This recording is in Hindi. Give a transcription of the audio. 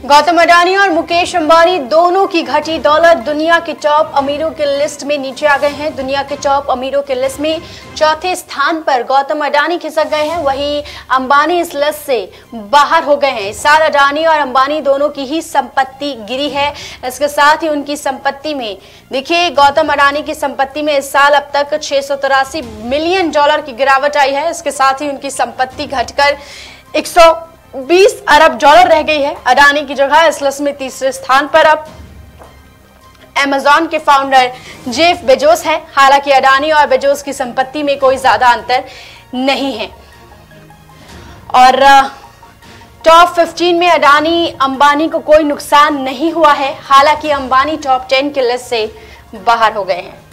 गौतम अडानी और मुकेश अंबानी दोनों की घटी दौलत। दुनिया के टॉप अमीरों के लिस्ट में नीचे आ गए हैं। दुनिया के टॉप अमीरों के लिस्ट में चौथे स्थान पर गौतम अडानी खिसक गए हैं। वहीं अंबानी इस लिस्ट से बाहर हो गए हैं। इस साल अडानी और अंबानी दोनों की ही संपत्ति गिरी है। इसके साथ ही उनकी संपत्ति में, देखिए, गौतम अडानी की संपत्ति में इस साल अब तक छह सौ तिरासी मिलियन डॉलर की गिरावट आई है। इसके साथ ही उनकी संपत्ति घटकर एक सौ 20 अरब डॉलर रह गई है अडानी की जगह, इस में तीसरे स्थान पर अब। अमेजॉन के फाउंडर जेफ बेजोस है। हालाँकि अडानी और बेजोस की संपत्ति में कोई ज़्यादा अंतर नहीं है। और टॉप 15 में अडानी, अंबानी को कोई नुकसान नहीं हुआ है। हालाँकि अंबानी टॉप 10 के लिस्ट से बाहर हो गए हैं।